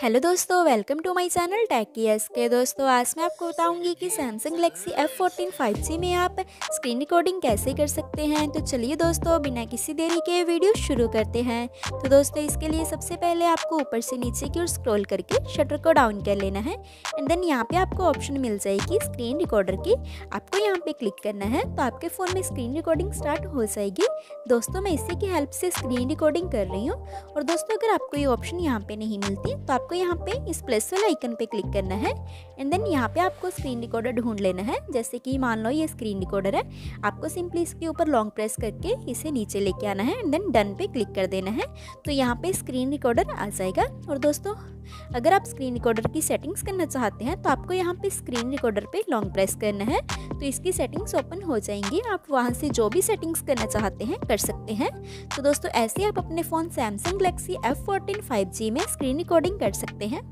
Hello दोस्तों, welcome to my channel tech S K. दोस्तों, आज मैं आपको बताऊँगी कि Samsung Galaxy F fourteen five G में आप स्क्रीन रिकॉर्डिंग कैसे कर सकते हैं। तो चलिए दोस्तों, बिना किसी देरी के वीडियो शुरू करते हैं। तो दोस्तों, इसके लिए सबसे पहले आपको ऊपर से नीचे की ओर स्क्रॉल करके शटर को डाउन कर लेना है। एंड देन यहाँ पर आपको ऑप्शन मिल जाएगी स्क्रीन रिकॉर्डर की। आपको यहाँ पर क्लिक करना है तो आपके फ़ोन में स्क्रीन रिकॉर्डिंग स्टार्ट हो जाएगी। दोस्तों, मैं इसी की हेल्प से स्क्रीन रिकॉर्डिंग कर रही हूँ। और दोस्तों, अगर आपको ये ऑप्शन यहाँ पर नहीं मिलती तो आप आपको यहाँ पे इस प्लस वाले आइकन पे क्लिक करना है एंड देन यहाँ पे आपको स्क्रीन रिकॉर्डर ढूंढ लेना है। जैसे कि मान लो ये स्क्रीन रिकॉर्डर है, आपको सिंपली इसके ऊपर लॉन्ग प्रेस करके इसे नीचे लेके आना है एंड देन डन पे क्लिक कर देना है। तो यहाँ पे स्क्रीन रिकॉर्डर आ जाएगा। और दोस्तों, अगर आप स्क्रीन रिकॉर्डर की सेटिंग्स करना चाहते हैं तो आपको यहाँ पे स्क्रीन रिकॉर्डर पे लॉन्ग प्रेस करना है। तो इसकी सेटिंग्स ओपन हो जाएँगी। आप वहाँ से जो भी सेटिंग्स करना चाहते हैं, कर सकते हैं। तो दोस्तों, ऐसे आप अपने phone Samsung Galaxy F fourteen five G में स्क्रीन रिकॉर्डिंग कर सकते हैं।